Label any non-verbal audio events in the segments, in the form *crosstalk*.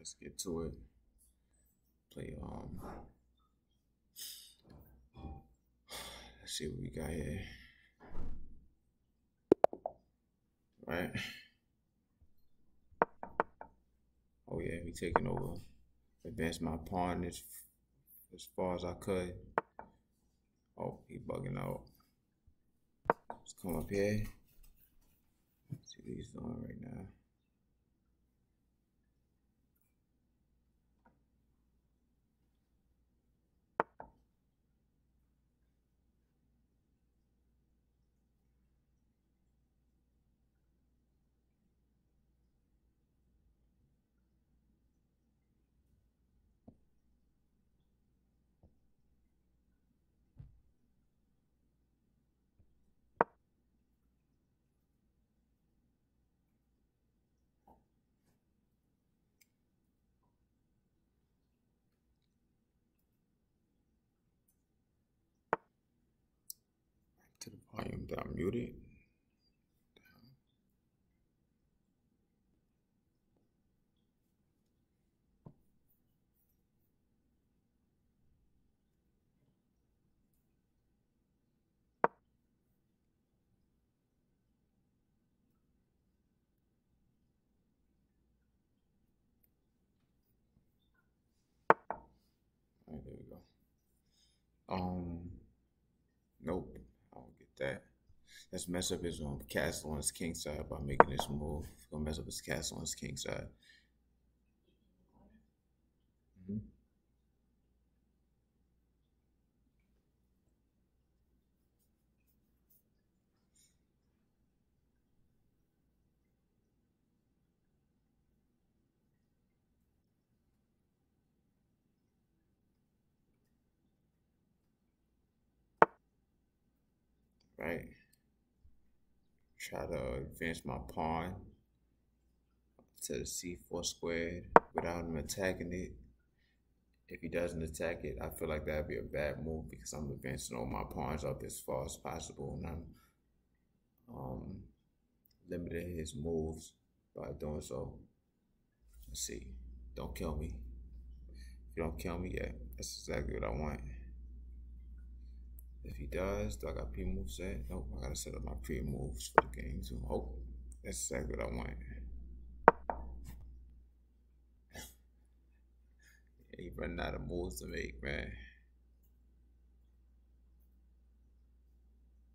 let's get to it. Play um let's see what we got here. Right. Oh yeah, we taking over. Advance my pawn as as far as I could. Oh, he bugging out. Let's come up here. See what he's doing right now. To the volume that I'm muted. All right, there we go. Um, nope, I don't get that. Let's mess up his um, castle on his king side by making this move. Gonna mess up his castle on his king side. Right. Try to advance my pawn to the c4 squared without him attacking it. If he doesn't attack it, I feel like that'd be a bad move because I'm advancing all my pawns up as far as possible and I'm um, limiting his moves by doing so. Let's see. Don't kill me. If you don't kill me, yeah, that's exactly what I want. If he does, do I got pre moves set? Nope, I gotta set up my pre moves for the game too. Oh, that's exactly what I want. he running out of moves to make, man.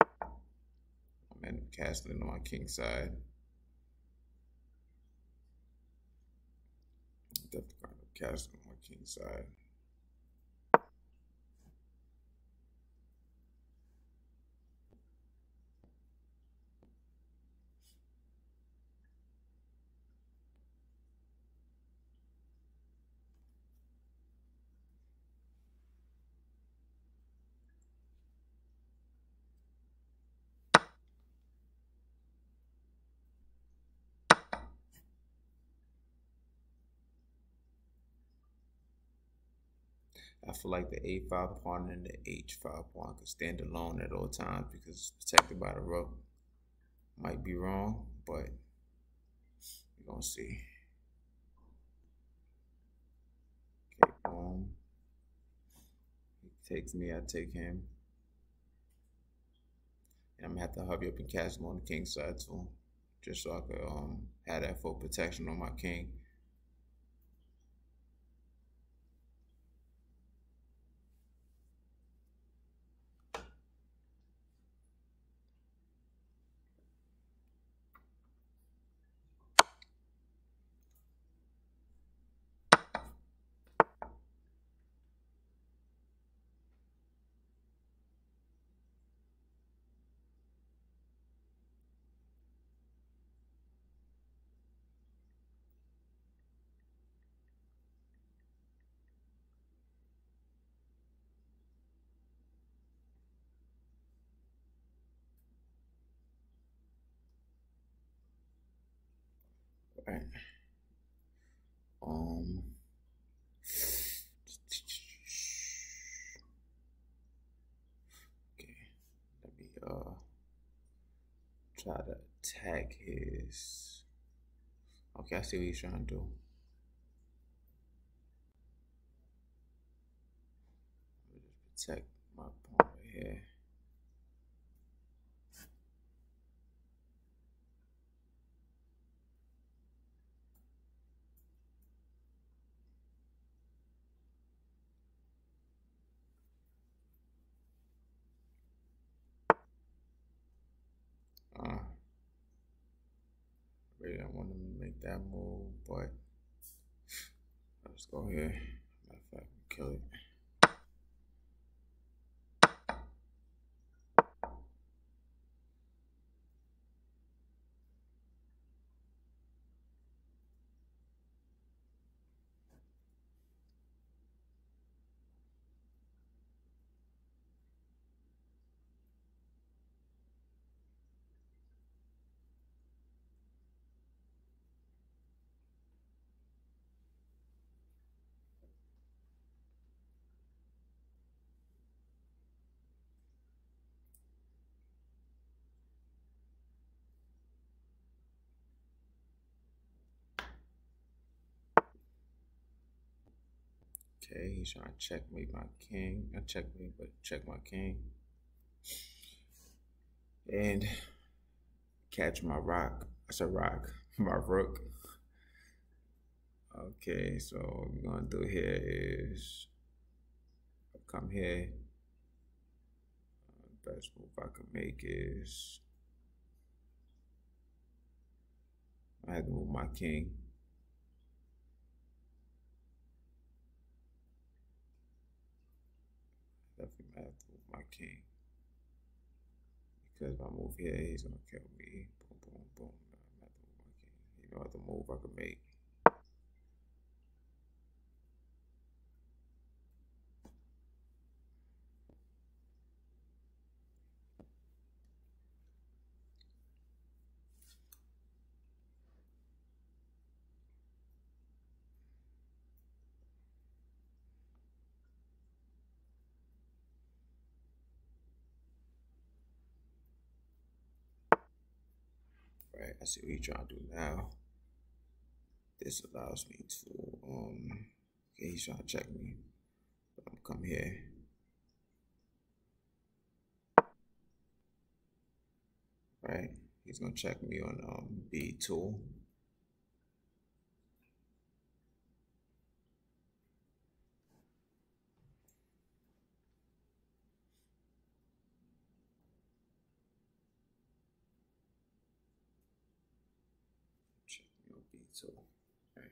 I'm in castling on my king side. Definitely to cast on my king side. I feel like the A5 pawn and the H5 pawn could stand alone at all times because it's protected by the rook. Might be wrong, but we're gonna see. Okay, boom. He takes me, I take him. And I'm gonna have to hurry up and cast him on the king side too. Just so I could um have that full protection on my king. right. Um. Okay. Let me uh try to tag his. Okay, I see what he's trying to do. Let me just protect my point here. That move, but let's go here. Matter of fact, kill it. Okay, he's trying to check me, my king. Not me, but check my king. And catch my rock. That's a rock. *laughs* My rook. Okay, so what we're gonna do here is come here. Uh, best move I can make is I have to move my king. Definitely have to move my king. Because if I move here, he's gonna kill me. Boom, boom, boom. Move my king. You know the move I can make. Right, I see what you're trying to do now. This allows me to, um, okay, he's trying to check me. But I'm come here. Right, he's gonna check me on um, B2. Check B2. Right.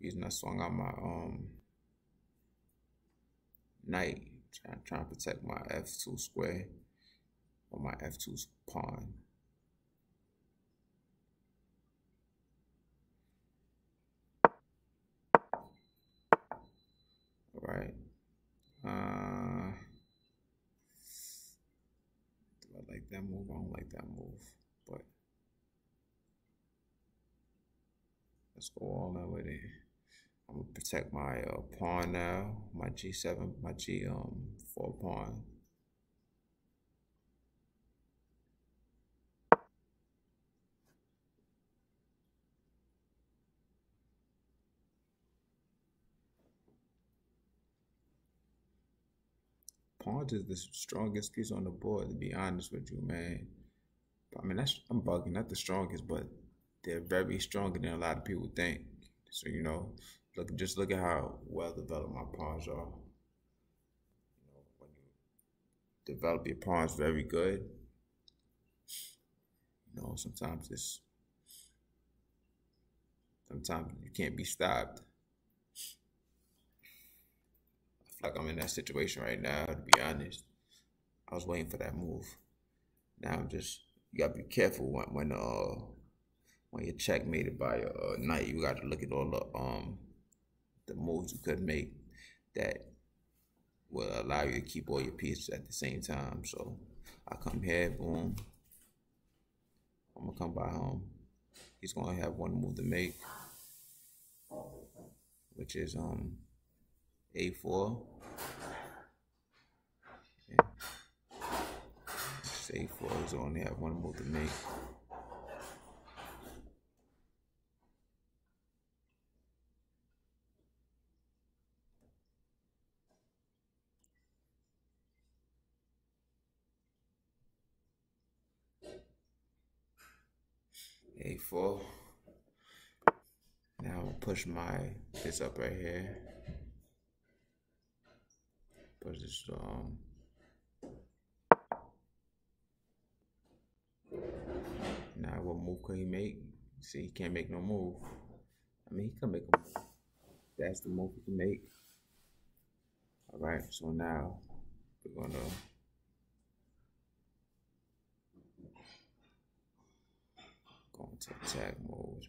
Reason I swung out my um knight, trying to protect my f2 square or my f2 pawn. Right. Uh, do I like that move? I don't like that move, but let's go all that way there. I'm gonna protect my uh, pawn now, my G7, my G um four pawn. Pawns is the strongest piece on the board, to be honest with you, man. I mean, that's I'm bugging, not the strongest, but they're very stronger than a lot of people think. So you know, look just look at how well developed my pawns are. You know, when you develop your pawns very good, you know, sometimes it's sometimes you can't be stopped. I feel like I'm in that situation right now, to be honest. I was waiting for that move. Now I'm just you gotta be careful when when uh when you're checkmated by a, a knight. You got to look at all the um the moves you could make that will allow you to keep all your pieces at the same time. So I come here, boom. I'm gonna come by home. He's gonna have one move to make, which is um a4. Okay. A4, I only have one more to make. A4. Now I'll push my this up right here. Now what move could he make? See he can't make no move. I mean he can make a move. That's the move he can make. Alright, so now we're gonna go into attack mode.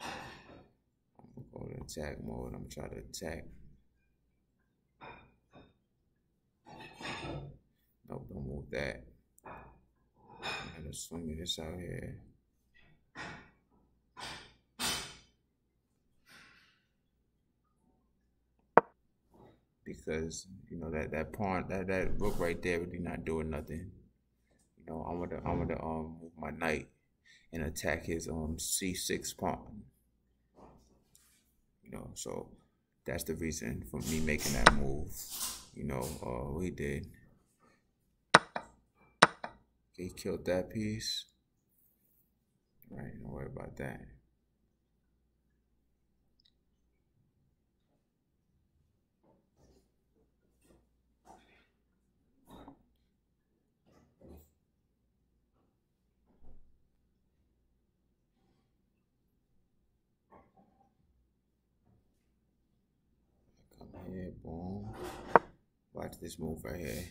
I'm gonna go to attack mode. I'm gonna try to attack. Nope, don't move that. I'm gonna swing this out here. Because you know that that pawn that that rook right there really not doing nothing. You know, I want to I want to um move my knight and attack his um c6 pawn. You know, so that's the reason for me making that move. You know, uh, we did. He killed that piece. Right, don't worry about that. Come here, boom. Watch this move right here.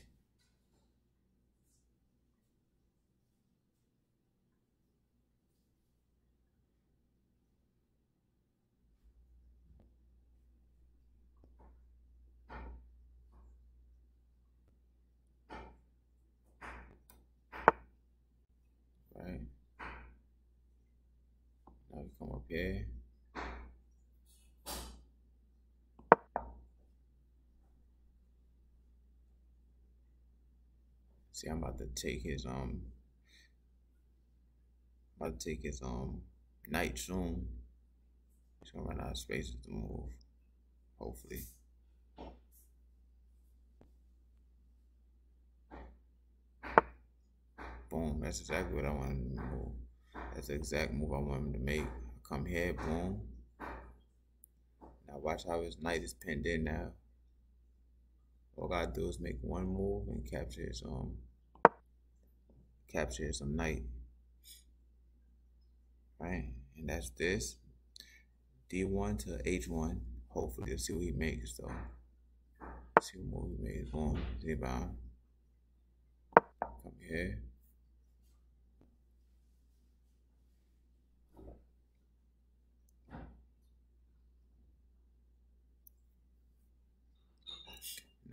Right. Come up here. See, I'm about to take his um, about to take his um knight soon. He's gonna run out of spaces to move. Hopefully. Boom. That's exactly what I wanted to move. That's the exact move I want him to make. Come here, boom. Now watch how his knight is pinned in now. All I gotta do is make one move and capture his um capture some knight. Right? And that's this. D1 to H1. Hopefully let's see what he makes though. See what move he makes. Boom. Z-bound. Come here.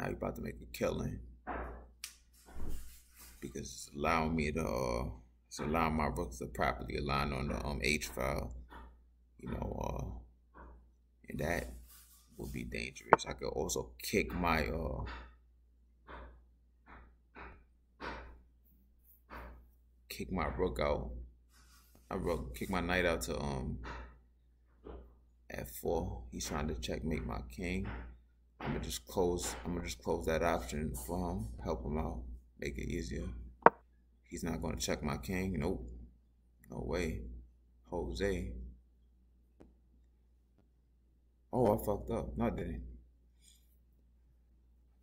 Now you're about to make a killing because it's allowing me to, uh, it's allowing my rooks to properly align on the um H file, you know, uh, and that would be dangerous. I could also kick my uh kick my rook out. I rook kick my knight out to um f4. He's trying to checkmate my king. I'm gonna just close. I'm gonna just close that option for him, help him out, make it easier. He's not gonna check my king. Nope, no way, Jose. Oh, I fucked up. No, I didn't.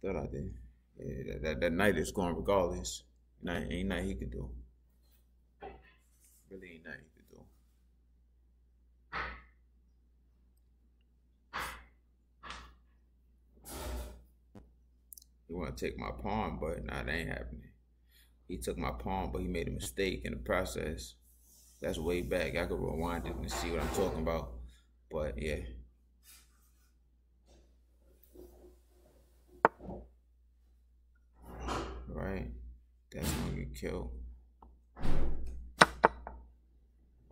Thought I did. Yeah, that, that, that knight is going regardless. Ain't, ain't nothing he could do. Really ain't nothing he want to take my pawn, but nah, that ain't happening. He took my pawn, but he made a mistake in the process. That's way back. I could rewind it and see what I'm talking about. But yeah. Right. That's gonna get killed.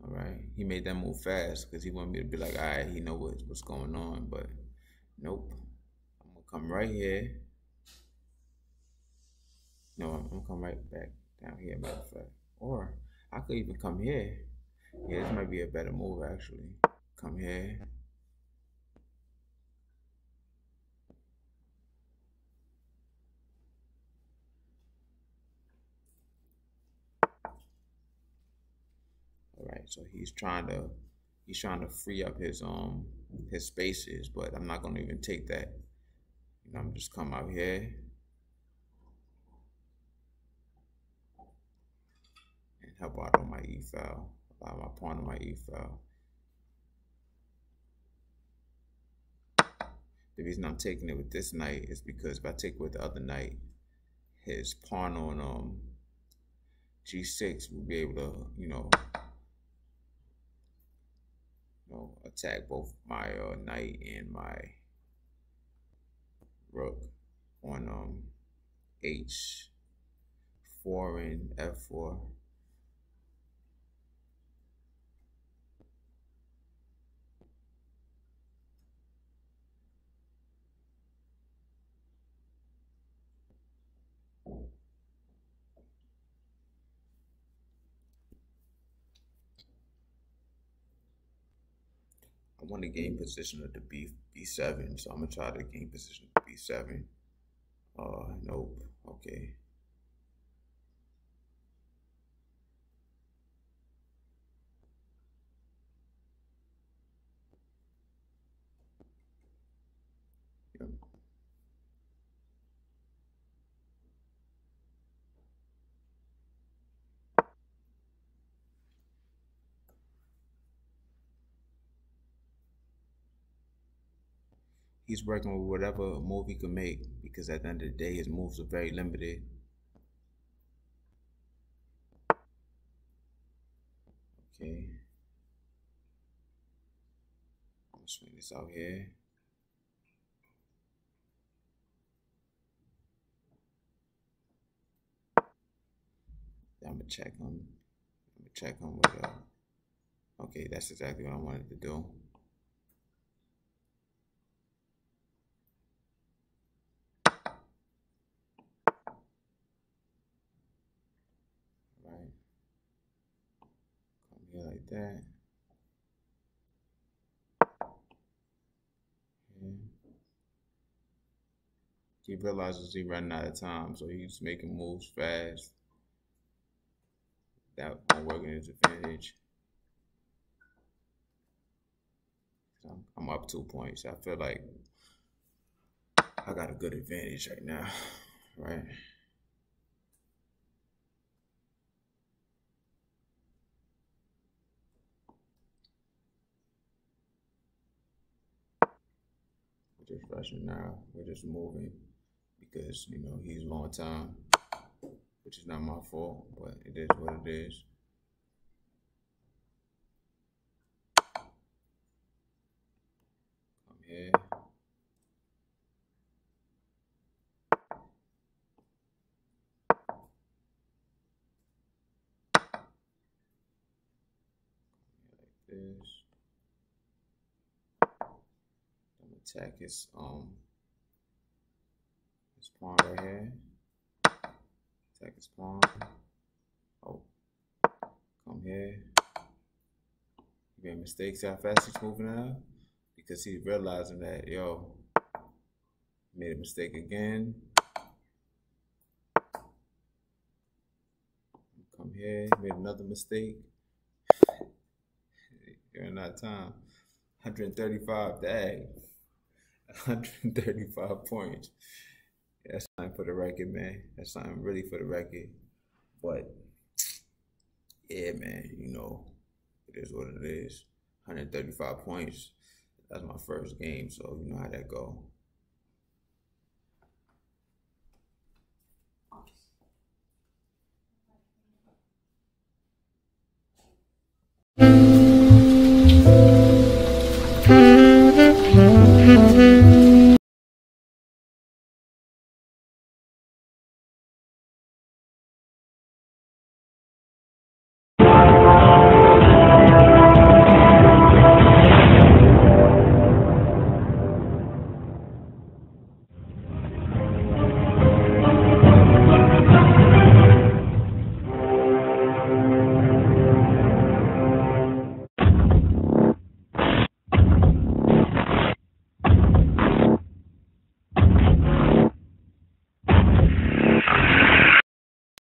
All right. He made that move fast because he wanted me to be like, all right, he know what, what's going on. But nope. I'm gonna come right here. No, I'm gonna come right back down here, matter of fact. Or I could even come here. Yeah, this might be a better move actually. Come here. All right, so he's trying to he's trying to free up his um his spaces, but I'm not gonna even take that. You know, I'm just come out here help out on my E file, allow my pawn on my E file. The reason I'm taking it with this knight is because if I take it with the other knight, his pawn on um g6 will be able to, you know, you know, attack both my uh, knight and my rook on um h4 and f4. I want to gain position at the B B7, so I'm gonna try to gain position at the B7. Uh, nope. Okay. He's working with whatever move he can make because at the end of the day, his moves are very limited. Okay. I'm gonna swing this out here. I'm gonna check him. I'm gonna check him with uh okay, that's exactly what I wanted to do. like that. He realizes he's running out of time, so he's making moves fast. That won't work in his advantage. I'm, I'm up two points. I feel like I got a good advantage right now, *sighs* right? Just rushing now. We're just moving because, you know, he's long time, which is not my fault, but it is what it is. Come here. Like this. attack his um pawn right here. Attack his pawn. Oh, come here. He made mistakes how fast he's moving out because he's realizing that yo made a mistake again. Come here, made another mistake. *laughs* In that time. 135 day. 135 *laughs* points that's not for the record, man. That's not really for the record. But yeah, man, you know, it is what it is. 135 points. That's my first game, so you know how that go.